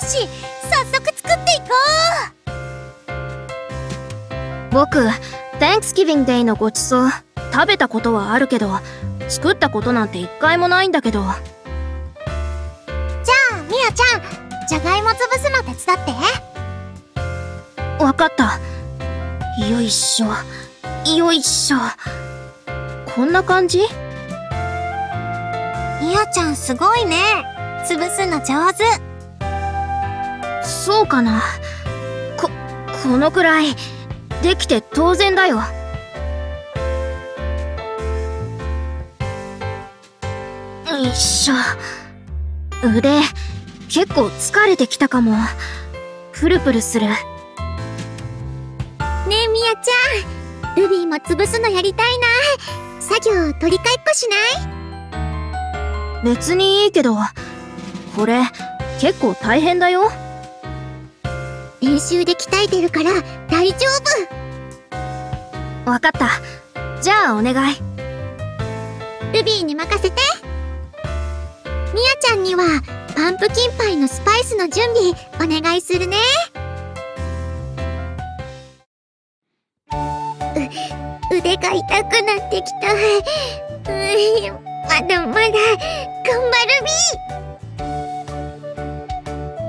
し早速作っていこう。僕 Thanksgiving Day のごちそう食べたことはあるけど作ったことなんて一回もないんだけど。じゃあみやちゃんじゃがいも潰すの手伝って。わかった。よいしょ。よいしょ。こんな感じ？みやちゃんすごいね。潰すの上手そうかな。ここのくらいできて当然だよ。よいしょ。腕結構疲れてきたかも。プルプルする。ねえみやちゃん。ルビーも潰すのやりたいな。作業取り替えっこしない？別にいいけどこれ結構大変だよ練習で鍛えてるから大丈夫。わかった。じゃあお願い。ルビーに任せて。みやちゃんにはパンプキンパイのスパイスの準備お願いするね。腕が痛くなってきた。まだまだ頑張るビ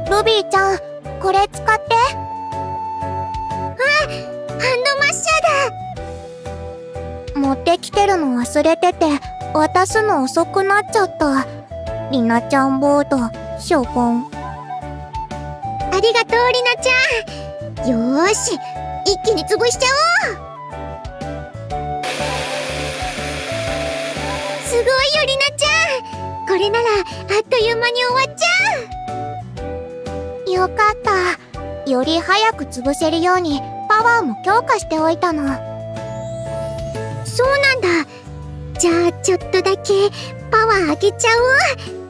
ーロビーちゃんこれ使って。あハンドマッシャーだ。持ってきてるの忘れてて渡すの遅くなっちゃった。りなちゃんボードしょぼんありがとうりなちゃん。よーし一気に潰しちゃおう。すごいよりなちゃん。これならあっという間に終わっちゃう。よかった。より早く潰せるようにパワーも強化しておいたの。そうなんだ。じゃあちょっとだけパワー上げちゃおう。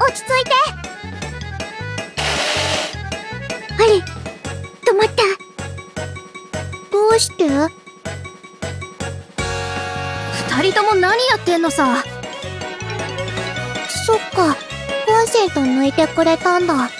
落ち着いて。あれ止まった。どうして？二人とも何やってんのさ？そっかコンセント抜いてくれたんだ。